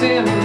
sin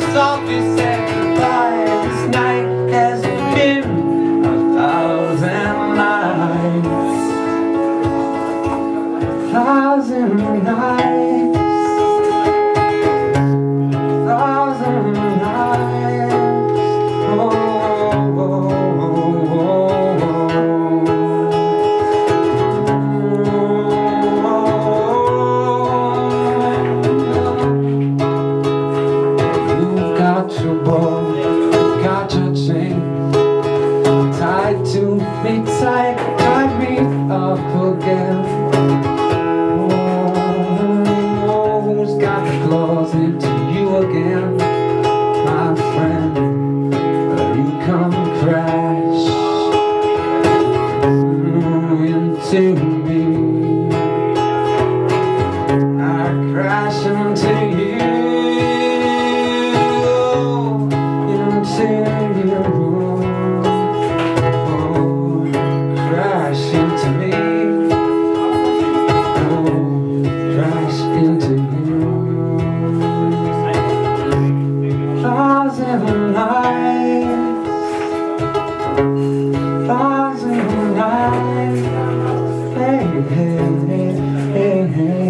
said goodbye. This night has been a thousand nights. A thousand nights. off again oh, Who's got the claws into you again? My friend, you come crash Into thousand nights, thousand nights, baby. hey.